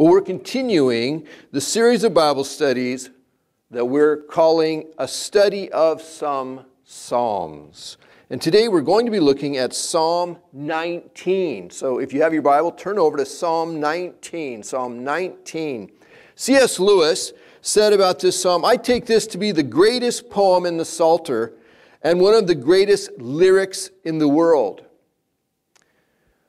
Well, we're continuing the series of Bible studies that we're calling a study of some Psalms. And today we're going to be looking at Psalm 19. So if you have your Bible, turn over to Psalm 19. Psalm 19. C.S. Lewis said about this psalm I take this to be the greatest poem in the Psalter and one of the greatest lyrics in the world.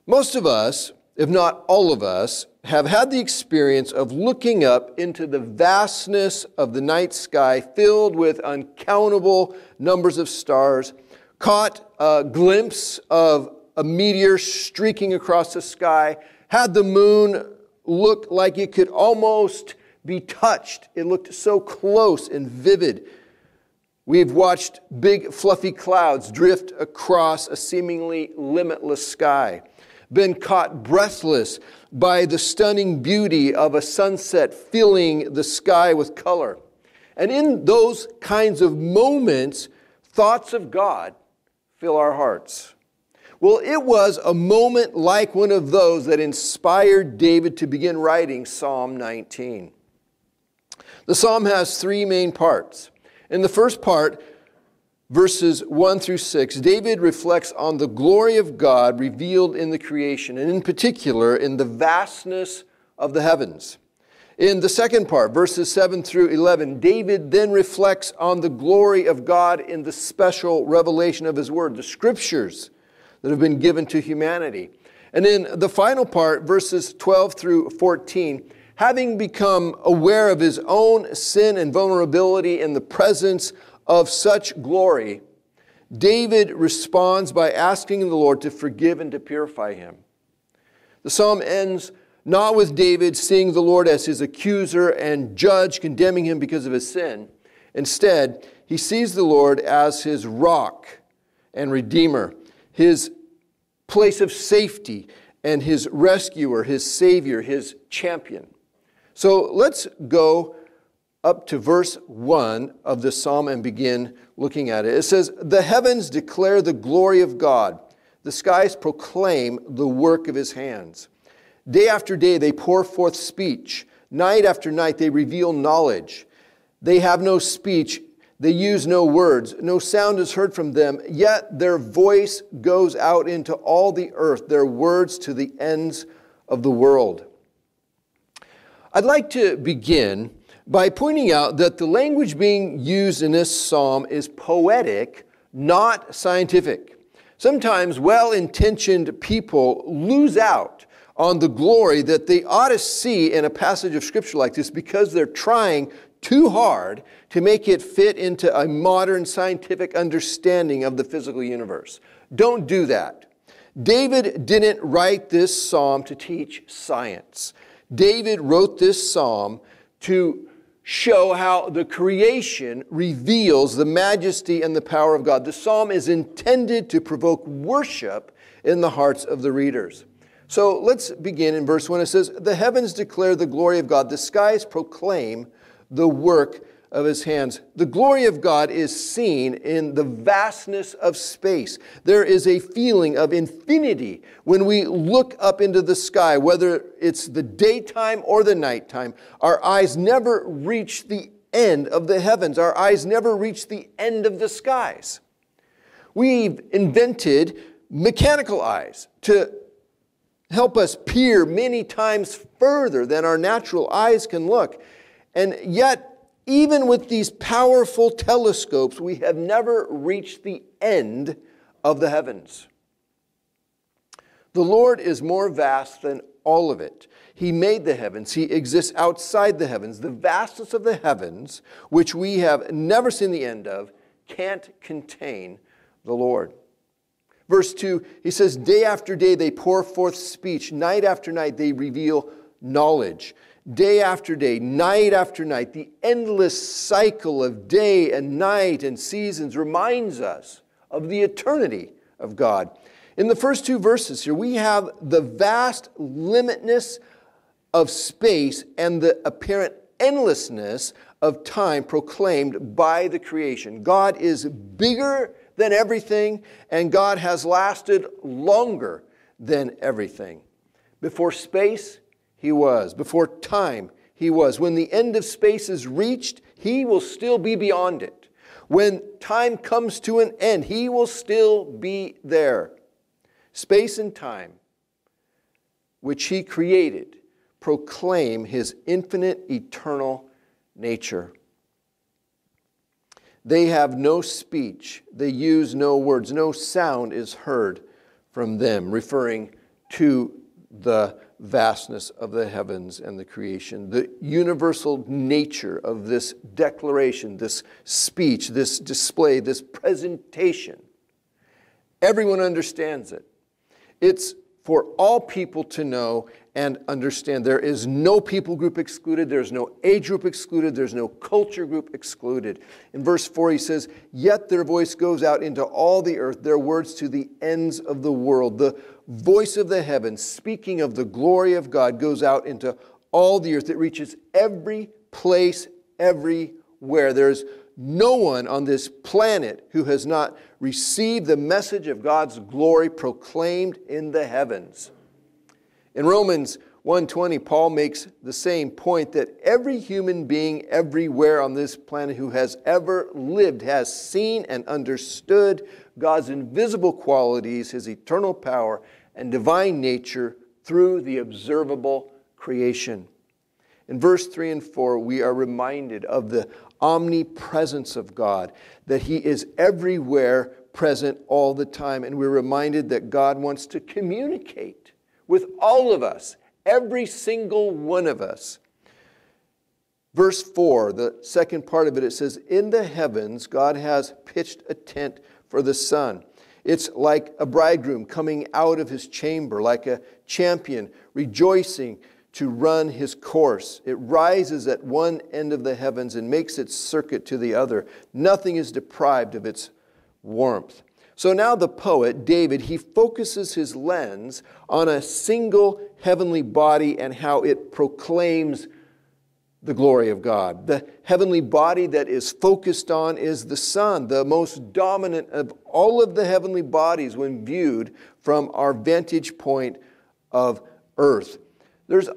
Most of us, if not all of us, have had the experience of looking up into the vastness of the night sky filled with uncountable numbers of stars, caught a glimpse of a meteor streaking across the sky, had the moon look like it could almost be touched. It looked so close and vivid. We've watched big fluffy clouds drift across a seemingly limitless sky been caught breathless by the stunning beauty of a sunset filling the sky with color. And in those kinds of moments, thoughts of God fill our hearts. Well, it was a moment like one of those that inspired David to begin writing Psalm 19. The psalm has three main parts. In the first part, verses 1 through 6, David reflects on the glory of God revealed in the creation, and in particular in the vastness of the heavens. In the second part, verses 7 through 11, David then reflects on the glory of God in the special revelation of his word, the scriptures that have been given to humanity. And in the final part, verses 12 through 14, having become aware of his own sin and vulnerability in the presence of such glory, David responds by asking the Lord to forgive and to purify him. The psalm ends not with David seeing the Lord as his accuser and judge, condemning him because of his sin. Instead, he sees the Lord as his rock and redeemer, his place of safety, and his rescuer, his savior, his champion. So let's go up to verse 1 of the psalm and begin looking at it. It says, The heavens declare the glory of God, the skies proclaim the work of his hands. Day after day they pour forth speech, night after night they reveal knowledge. They have no speech, they use no words, no sound is heard from them, yet their voice goes out into all the earth, their words to the ends of the world. I'd like to begin by pointing out that the language being used in this psalm is poetic, not scientific. Sometimes well intentioned people lose out on the glory that they ought to see in a passage of scripture like this because they're trying too hard to make it fit into a modern scientific understanding of the physical universe. Don't do that. David didn't write this psalm to teach science. David wrote this psalm to show how the creation reveals the majesty and the power of God. The psalm is intended to provoke worship in the hearts of the readers. So let's begin in verse 1. It says, The heavens declare the glory of God, the skies proclaim the work of his hands. The glory of God is seen in the vastness of space. There is a feeling of infinity when we look up into the sky, whether it's the daytime or the nighttime. Our eyes never reach the end of the heavens, our eyes never reach the end of the skies. We've invented mechanical eyes to help us peer many times further than our natural eyes can look. And yet, even with these powerful telescopes, we have never reached the end of the heavens. The Lord is more vast than all of it. He made the heavens. He exists outside the heavens. The vastness of the heavens, which we have never seen the end of, can't contain the Lord. Verse 2, he says, Day after day they pour forth speech, night after night they reveal knowledge day after day, night after night, the endless cycle of day and night and seasons reminds us of the eternity of God. In the first two verses here, we have the vast limitness of space and the apparent endlessness of time proclaimed by the creation. God is bigger than everything, and God has lasted longer than everything. Before space, he was. Before time, he was. When the end of space is reached, he will still be beyond it. When time comes to an end, he will still be there. Space and time, which he created, proclaim his infinite, eternal nature. They have no speech, they use no words, no sound is heard from them, referring to the vastness of the heavens and the creation, the universal nature of this declaration, this speech, this display, this presentation. Everyone understands it. It's for all people to know and understand. There is no people group excluded, there's no age group excluded, there's no culture group excluded. In verse 4, he says, Yet their voice goes out into all the earth, their words to the ends of the world. The voice of the heavens, speaking of the glory of God, goes out into all the earth. It reaches every place, everywhere. There's no one on this planet who has not received the message of God's glory proclaimed in the heavens. In Romans 120, Paul makes the same point that every human being everywhere on this planet who has ever lived has seen and understood God's invisible qualities, his eternal power, and divine nature through the observable creation. In verse 3 and 4, we are reminded of the omnipresence of God, that He is everywhere present all the time. And we're reminded that God wants to communicate with all of us, every single one of us. Verse 4, the second part of it, it says, In the heavens, God has pitched a tent for the sun. It's like a bridegroom coming out of his chamber, like a champion rejoicing to run his course. It rises at one end of the heavens and makes its circuit to the other. Nothing is deprived of its warmth. So now the poet, David, he focuses his lens on a single heavenly body and how it proclaims the glory of God. The heavenly body that is focused on is the sun, the most dominant of all of the heavenly bodies when viewed from our vantage point of earth. There's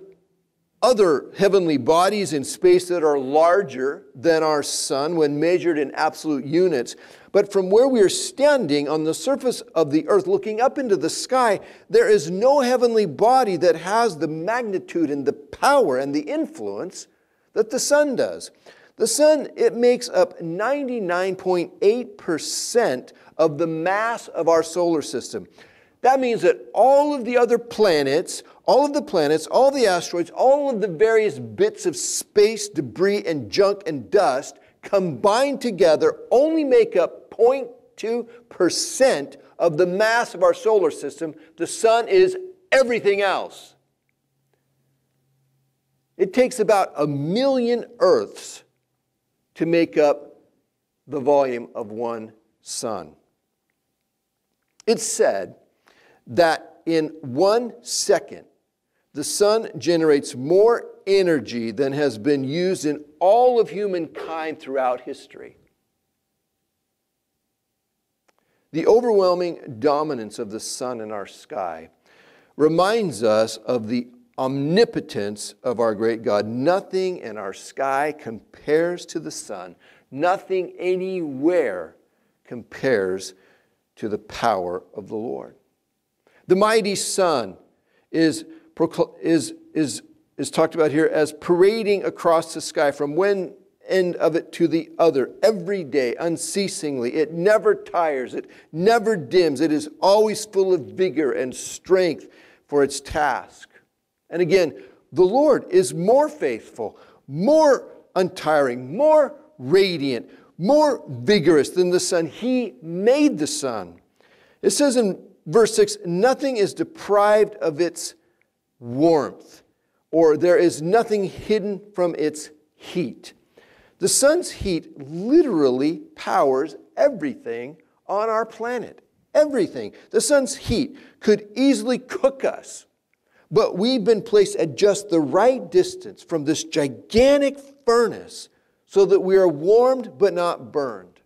other heavenly bodies in space that are larger than our sun when measured in absolute units. But from where we are standing on the surface of the earth, looking up into the sky, there is no heavenly body that has the magnitude and the power and the influence that the sun does. The sun, it makes up 99.8% of the mass of our solar system. That means that all of the other planets, all of the planets, all the asteroids, all of the various bits of space, debris, and junk and dust combined together only make up 0.2% of the mass of our solar system. The sun is everything else. It takes about a million Earths to make up the volume of one sun. It's said that in one second, the sun generates more energy than has been used in all of humankind throughout history. The overwhelming dominance of the sun in our sky reminds us of the omnipotence of our great God. Nothing in our sky compares to the sun, nothing anywhere compares to the power of the Lord. The mighty sun is, is, is, is talked about here as parading across the sky from one end of it to the other every day, unceasingly. It never tires, it never dims, it is always full of vigor and strength for its task. And again, the Lord is more faithful, more untiring, more radiant, more vigorous than the sun. He made the sun. It says in verse 6 nothing is deprived of its warmth, or there is nothing hidden from its heat. The sun's heat literally powers everything on our planet. Everything. The sun's heat could easily cook us but we've been placed at just the right distance from this gigantic furnace so that we are warmed but not burned.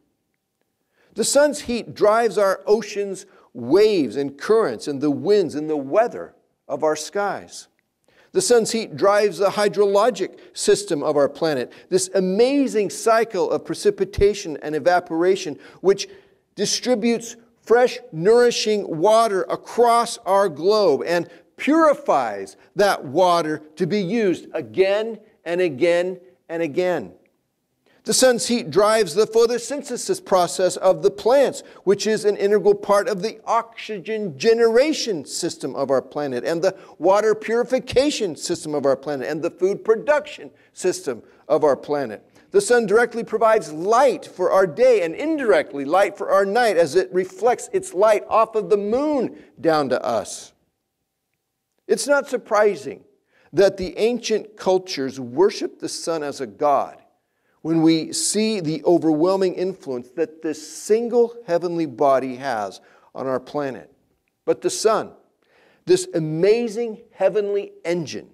The sun's heat drives our oceans' waves and currents and the winds and the weather of our skies. The sun's heat drives the hydrologic system of our planet, this amazing cycle of precipitation and evaporation, which distributes fresh, nourishing water across our globe and purifies that water to be used again and again and again. The sun's heat drives the photosynthesis process of the plants, which is an integral part of the oxygen generation system of our planet, and the water purification system of our planet, and the food production system of our planet. The sun directly provides light for our day and indirectly light for our night as it reflects its light off of the moon down to us. It's not surprising that the ancient cultures worshiped the sun as a god when we see the overwhelming influence that this single heavenly body has on our planet. But the sun, this amazing heavenly engine,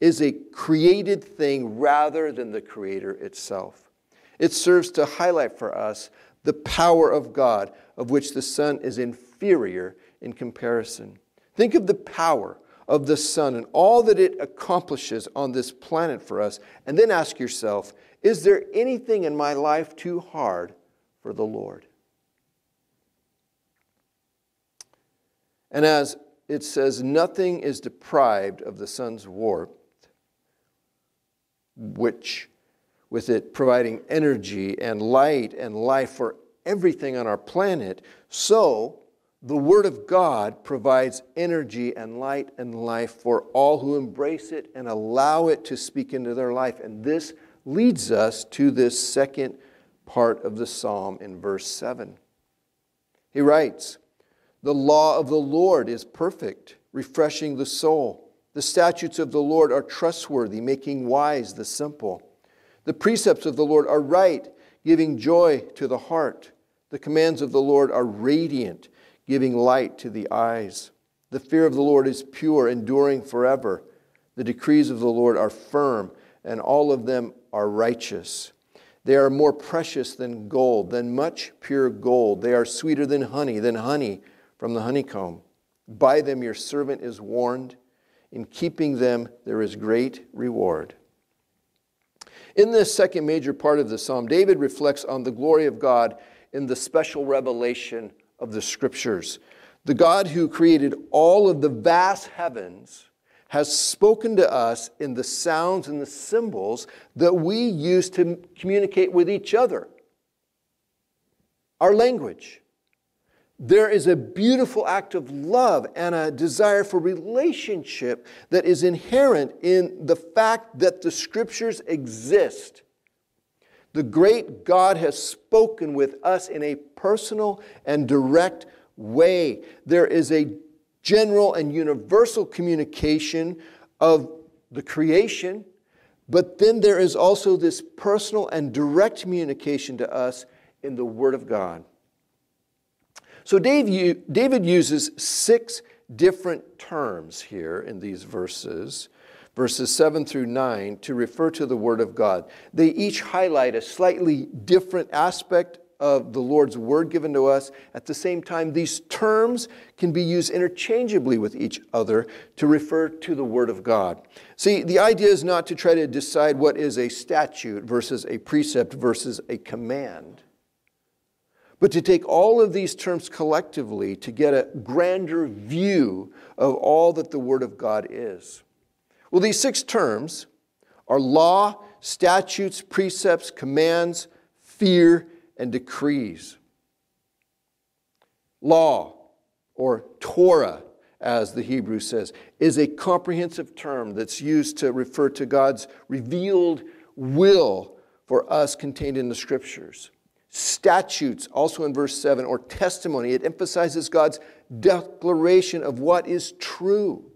is a created thing rather than the creator itself. It serves to highlight for us the power of God, of which the sun is inferior in comparison. Think of the power of the sun and all that it accomplishes on this planet for us, and then ask yourself is there anything in my life too hard for the Lord? And as it says, nothing is deprived of the sun's warmth, which, with it providing energy and light and life for everything on our planet, so the Word of God provides energy and light and life for all who embrace it and allow it to speak into their life. And this leads us to this second part of the psalm in verse 7. He writes, The law of the Lord is perfect, refreshing the soul. The statutes of the Lord are trustworthy, making wise the simple. The precepts of the Lord are right, giving joy to the heart. The commands of the Lord are radiant, giving light to the eyes. The fear of the Lord is pure, enduring forever. The decrees of the Lord are firm, and all of them are righteous. They are more precious than gold, than much pure gold. They are sweeter than honey, than honey from the honeycomb. By them your servant is warned. In keeping them there is great reward. In this second major part of the psalm, David reflects on the glory of God in the special revelation of the scriptures. The God who created all of the vast heavens has spoken to us in the sounds and the symbols that we use to communicate with each other. Our language. There is a beautiful act of love and a desire for relationship that is inherent in the fact that the scriptures exist. The great God has spoken with us in a personal and direct way. There is a general and universal communication of the creation, but then there is also this personal and direct communication to us in the Word of God. So David uses six different terms here in these verses, verses 7 through 9, to refer to the Word of God. They each highlight a slightly different aspect of the Lord's word given to us. At the same time, these terms can be used interchangeably with each other to refer to the word of God. See, the idea is not to try to decide what is a statute versus a precept versus a command, but to take all of these terms collectively to get a grander view of all that the word of God is. Well, these six terms are law, statutes, precepts, commands, fear, and decrees. Law, or Torah, as the Hebrew says, is a comprehensive term that's used to refer to God's revealed will for us contained in the scriptures. Statutes, also in verse 7, or testimony, it emphasizes God's declaration of what is true.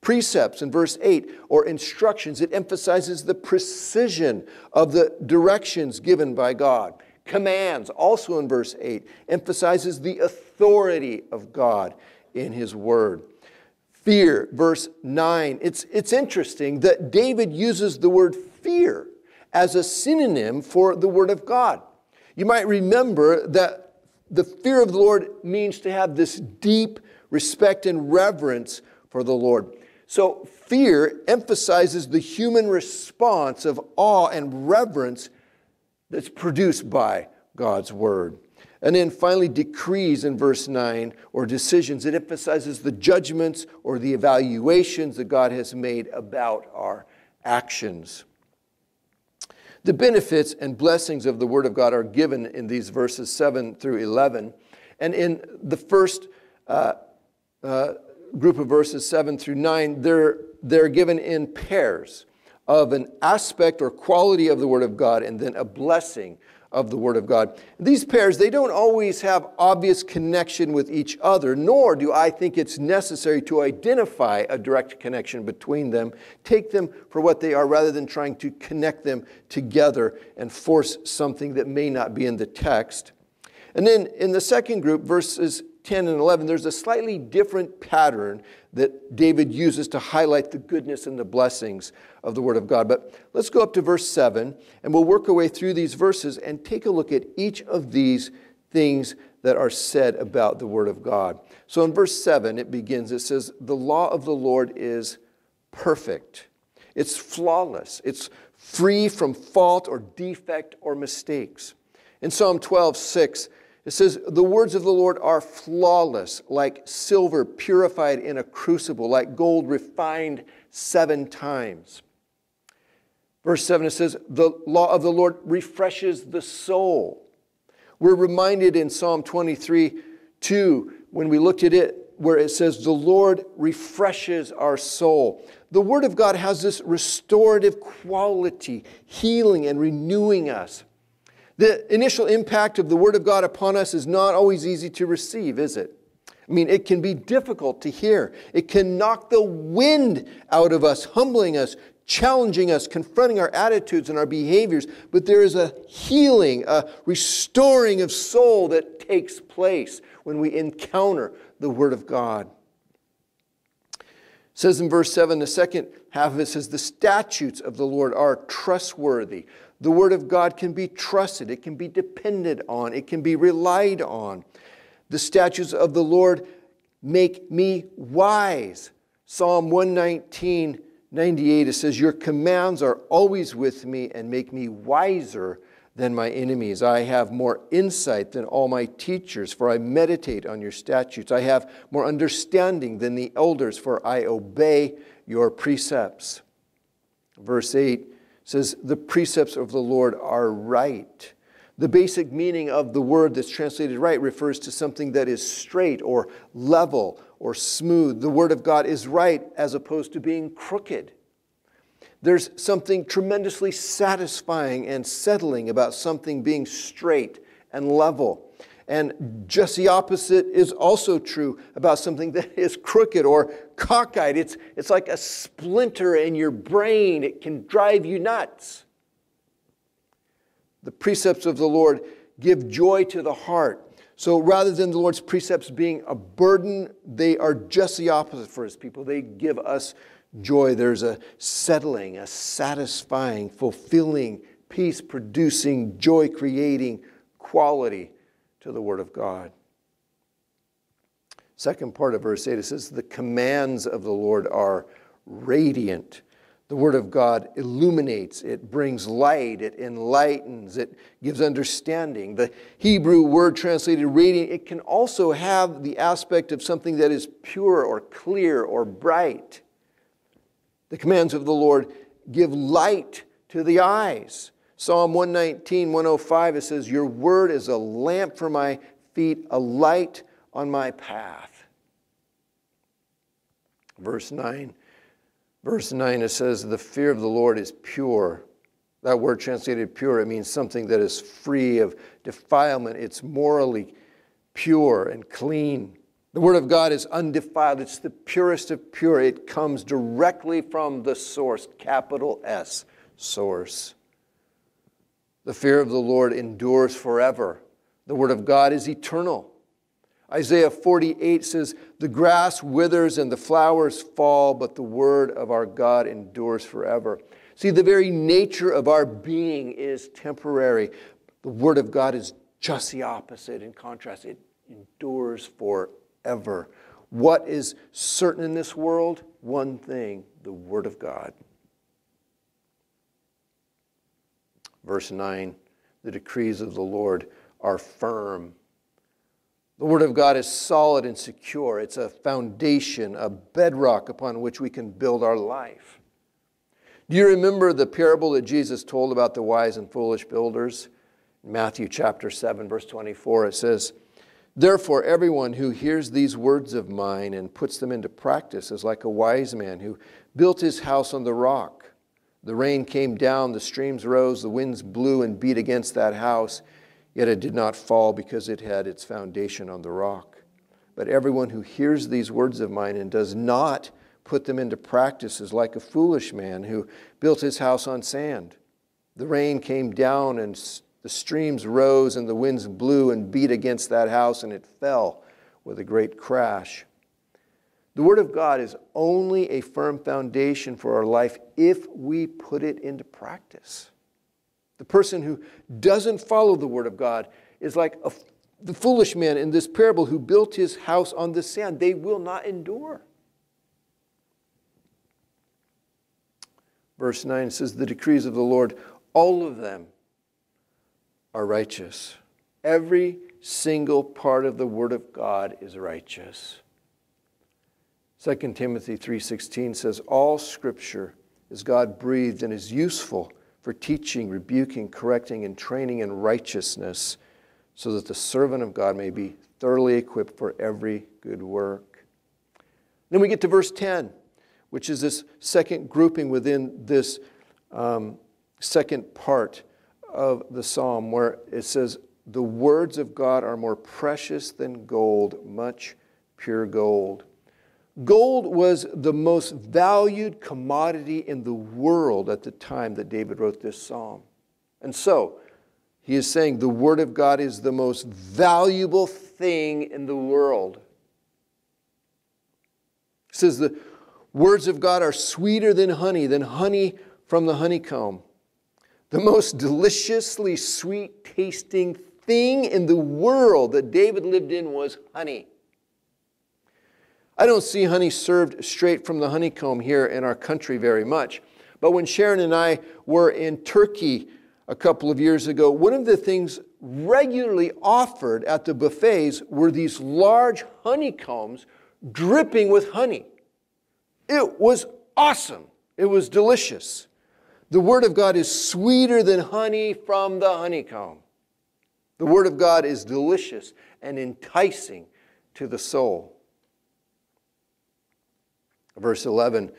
Precepts in verse 8, or instructions, it emphasizes the precision of the directions given by God commands, also in verse 8, emphasizes the authority of God in his word. Fear, verse 9, it's, it's interesting that David uses the word fear as a synonym for the word of God. You might remember that the fear of the Lord means to have this deep respect and reverence for the Lord. So, fear emphasizes the human response of awe and reverence that's produced by God's word. And then finally, decrees in verse 9 or decisions. It emphasizes the judgments or the evaluations that God has made about our actions. The benefits and blessings of the Word of God are given in these verses 7 through 11. And in the first uh, uh, group of verses 7 through 9, they're, they're given in pairs of an aspect or quality of the Word of God and then a blessing of the Word of God. These pairs, they don't always have obvious connection with each other, nor do I think it's necessary to identify a direct connection between them. Take them for what they are rather than trying to connect them together and force something that may not be in the text. And then in the second group, verses 10 and 11, there's a slightly different pattern that David uses to highlight the goodness and the blessings of the Word of God. But let's go up to verse 7, and we'll work our way through these verses and take a look at each of these things that are said about the Word of God. So in verse 7, it begins, it says, The law of the Lord is perfect, it's flawless, it's free from fault or defect or mistakes. In Psalm 12, 6, it says, The words of the Lord are flawless, like silver purified in a crucible, like gold refined seven times. Verse 7, it says, The law of the Lord refreshes the soul. We're reminded in Psalm 23 2, when we looked at it, where it says, The Lord refreshes our soul. The Word of God has this restorative quality, healing and renewing us. The initial impact of the Word of God upon us is not always easy to receive, is it? I mean, it can be difficult to hear. It can knock the wind out of us, humbling us, challenging us, confronting our attitudes and our behaviors. But there is a healing, a restoring of soul that takes place when we encounter the Word of God. Says in verse 7, the second half of it says, The statutes of the Lord are trustworthy. The Word of God can be trusted, it can be depended on, it can be relied on. The statutes of the Lord make me wise. Psalm 119, 98, it says, Your commands are always with me and make me wiser than my enemies. I have more insight than all my teachers, for I meditate on your statutes. I have more understanding than the elders, for I obey your precepts. Verse 8 says, The precepts of the Lord are right. The basic meaning of the word that's translated right refers to something that is straight or level or smooth. The word of God is right as opposed to being crooked. There's something tremendously satisfying and settling about something being straight and level. And just the opposite is also true about something that is crooked or cockeyed. It's, it's like a splinter in your brain, it can drive you nuts. The precepts of the Lord give joy to the heart. So rather than the Lord's precepts being a burden, they are just the opposite for his people. They give us joy. There's a settling, a satisfying, fulfilling, peace producing, joy creating quality to the Word of God. Second part of verse 8, it says, The commands of the Lord are radiant. The Word of God illuminates, it brings light, it enlightens, it gives understanding. The Hebrew word translated radiant, it can also have the aspect of something that is pure or clear or bright. The commands of the Lord give light to the eyes. Psalm 119, 105, it says, Your word is a lamp for my feet, a light on my path. Verse 9, verse 9, it says, The fear of the Lord is pure. That word translated pure, it means something that is free of defilement. It's morally pure and clean. The Word of God is undefiled. It's the purest of pure. It comes directly from the source, capital S, source. The fear of the Lord endures forever. The word of God is eternal. Isaiah 48 says, The grass withers and the flowers fall, but the word of our God endures forever. See, the very nature of our being is temporary. The word of God is just the opposite. In contrast, it endures forever. What is certain in this world? one thing the Word of God. Verse 9 The decrees of the Lord are firm. The Word of God is solid and secure. It's a foundation, a bedrock upon which we can build our life. Do you remember the parable that Jesus told about the wise and foolish builders? In Matthew chapter 7, verse 24, it says, Therefore, everyone who hears these words of mine and puts them into practice is like a wise man who built his house on the rock. The rain came down, the streams rose, the winds blew and beat against that house, yet it did not fall because it had its foundation on the rock. But everyone who hears these words of mine and does not put them into practice is like a foolish man who built his house on sand. The rain came down and the streams rose and the winds blew and beat against that house, and it fell with a great crash. The Word of God is only a firm foundation for our life if we put it into practice. The person who doesn't follow the Word of God is like a, the foolish man in this parable who built his house on the sand. They will not endure. Verse 9 says, The decrees of the Lord, all of them are righteous. Every single part of the word of God is righteous. 2 Timothy 3:16 says all scripture is God breathed and is useful for teaching, rebuking, correcting and training in righteousness so that the servant of God may be thoroughly equipped for every good work. Then we get to verse 10, which is this second grouping within this um, second part of the psalm where it says, The words of God are more precious than gold, much pure gold. Gold was the most valued commodity in the world at the time that David wrote this psalm. And so, he is saying the Word of God is the most valuable thing in the world. He says the words of God are sweeter than honey, than honey from the honeycomb. The most deliciously sweet tasting thing in the world that David lived in was honey. I don't see honey served straight from the honeycomb here in our country very much. But when Sharon and I were in Turkey a couple of years ago, one of the things regularly offered at the buffets were these large honeycombs dripping with honey. It was awesome. It was delicious. The Word of God is sweeter than honey from the honeycomb. The Word of God is delicious and enticing to the soul. Verse 11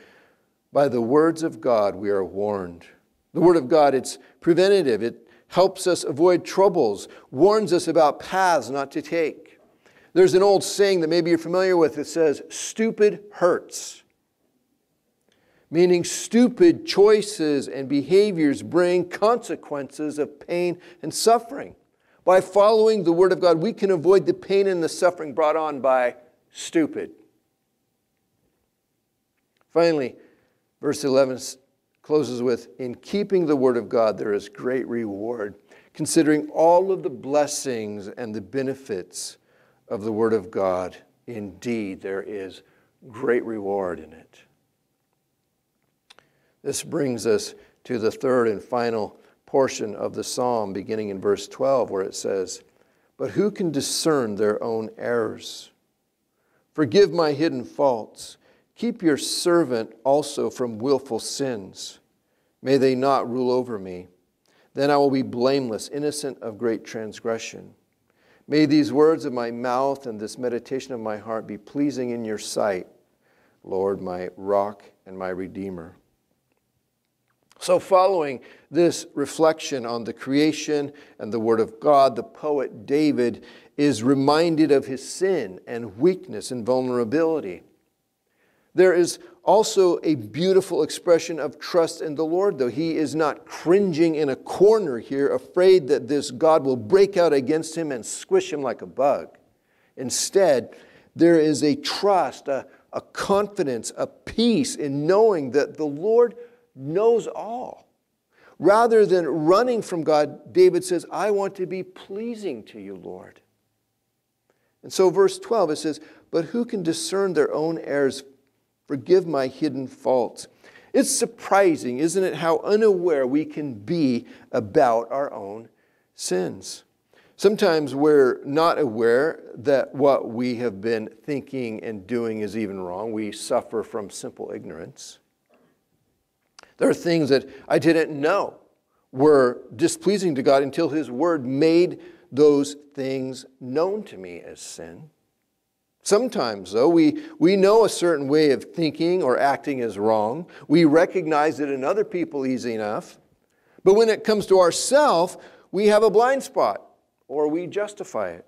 By the words of God we are warned. The Word of God, it's preventative, it helps us avoid troubles, warns us about paths not to take. There's an old saying that maybe you're familiar with that says, Stupid hurts meaning stupid choices and behaviors bring consequences of pain and suffering. By following the Word of God, we can avoid the pain and the suffering brought on by stupid. Finally, verse 11 closes with In keeping the Word of God, there is great reward, considering all of the blessings and the benefits of the Word of God. Indeed, there is great reward in it. This brings us to the third and final portion of the psalm, beginning in verse 12, where it says, But who can discern their own errors? Forgive my hidden faults. Keep your servant also from willful sins. May they not rule over me. Then I will be blameless, innocent of great transgression. May these words of my mouth and this meditation of my heart be pleasing in your sight, Lord, my rock and my redeemer. So, following this reflection on the creation and the Word of God, the poet David is reminded of his sin and weakness and vulnerability. There is also a beautiful expression of trust in the Lord, though. He is not cringing in a corner here, afraid that this God will break out against him and squish him like a bug. Instead, there is a trust, a, a confidence, a peace in knowing that the Lord knows all. Rather than running from God, David says, I want to be pleasing to you, Lord. And so, verse 12, it says, But who can discern their own errors? Forgive my hidden faults. It's surprising, isn't it, how unaware we can be about our own sins. Sometimes we're not aware that what we have been thinking and doing is even wrong. We suffer from simple ignorance. There are things that I didn't know were displeasing to God until His Word made those things known to me as sin. Sometimes, though, we, we know a certain way of thinking or acting is wrong. We recognize it in other people easy enough. But when it comes to ourself, we have a blind spot or we justify it.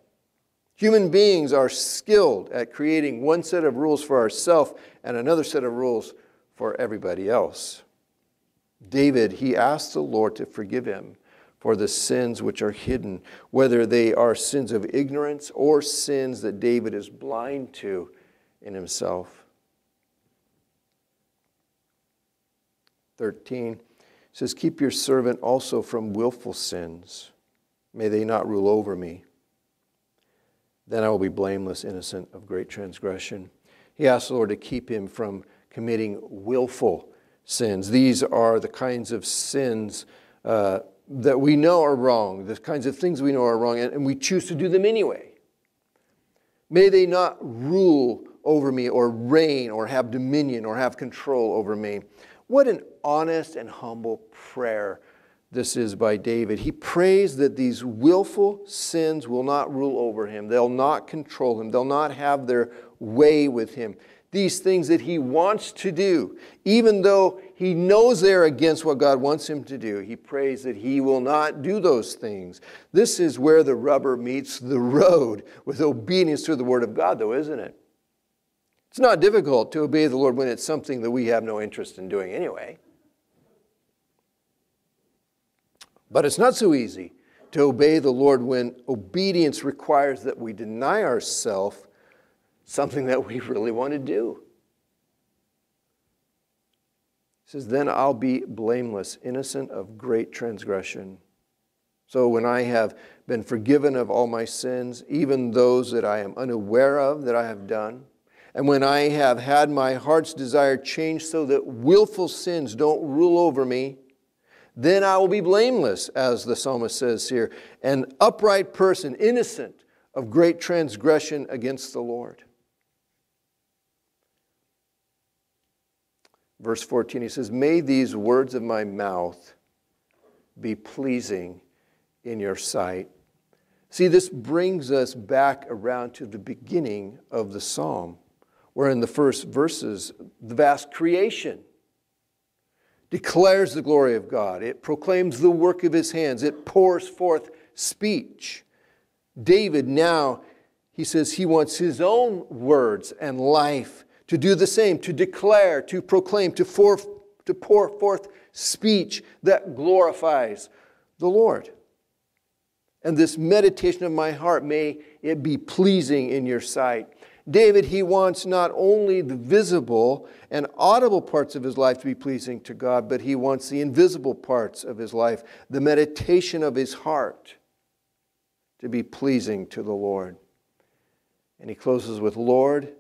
Human beings are skilled at creating one set of rules for ourselves and another set of rules for everybody else. David, he asked the Lord to forgive him for the sins which are hidden, whether they are sins of ignorance or sins that David is blind to in himself. 13 says, Keep your servant also from willful sins. May they not rule over me. Then I will be blameless, innocent of great transgression. He asked the Lord to keep him from committing willful sins. These are the kinds of sins uh, that we know are wrong, the kinds of things we know are wrong, and, and we choose to do them anyway. May they not rule over me or reign or have dominion or have control over me. What an honest and humble prayer this is by David. He prays that these willful sins will not rule over him, they'll not control him, they'll not have their way with him. These things that he wants to do, even though he knows they're against what God wants him to do, he prays that he will not do those things. This is where the rubber meets the road with obedience to the Word of God, though, isn't it? It's not difficult to obey the Lord when it's something that we have no interest in doing anyway. But it's not so easy to obey the Lord when obedience requires that we deny ourselves something that we really want to do. He says, Then I'll be blameless, innocent of great transgression. So when I have been forgiven of all my sins, even those that I am unaware of that I have done, and when I have had my heart's desire changed so that willful sins don't rule over me, then I will be blameless, as the psalmist says here, an upright person, innocent of great transgression against the Lord. Verse 14, he says, May these words of my mouth be pleasing in your sight. See, this brings us back around to the beginning of the psalm, where in the first verses, the vast creation declares the glory of God. It proclaims the work of his hands. It pours forth speech. David now, he says he wants his own words and life to do the same, to declare, to proclaim, to, for, to pour forth speech that glorifies the Lord. And this meditation of my heart, may it be pleasing in your sight. David, he wants not only the visible and audible parts of his life to be pleasing to God, but he wants the invisible parts of his life, the meditation of his heart, to be pleasing to the Lord. And he closes with, Lord,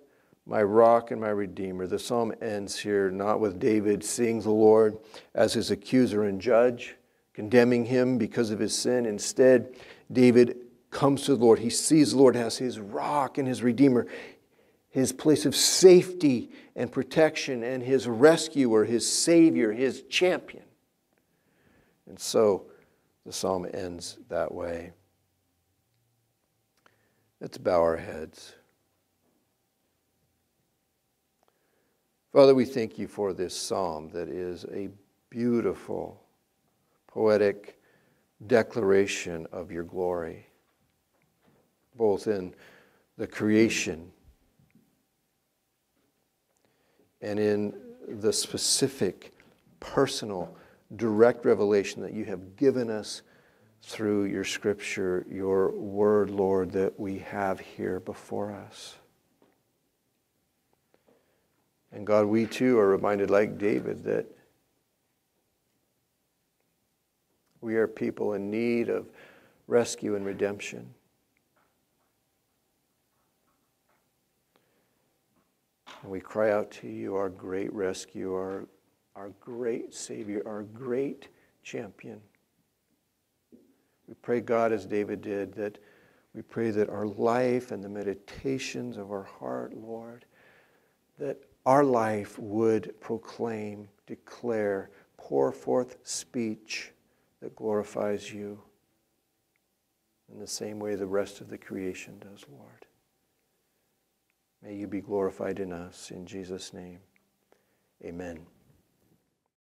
my rock and my redeemer. The psalm ends here not with David seeing the Lord as his accuser and judge, condemning him because of his sin. Instead, David comes to the Lord. He sees the Lord as his rock and his redeemer his place of safety and protection, and his rescuer, his savior, his champion. And so the psalm ends that way. Let's bow our heads. Father, we thank you for this psalm that is a beautiful, poetic declaration of your glory, both in the creation and in the specific, personal, direct revelation that you have given us through your scripture, your word, Lord, that we have here before us. And God, we too are reminded, like David, that we are people in need of rescue and redemption. And we cry out to you, our great rescue, our, our great Savior, our great champion. We pray, God, as David did, that we pray that our life and the meditations of our heart, Lord, that our life would proclaim, declare, pour forth speech that glorifies you in the same way the rest of the creation does, Lord. May you be glorified in us. In Jesus' name, amen.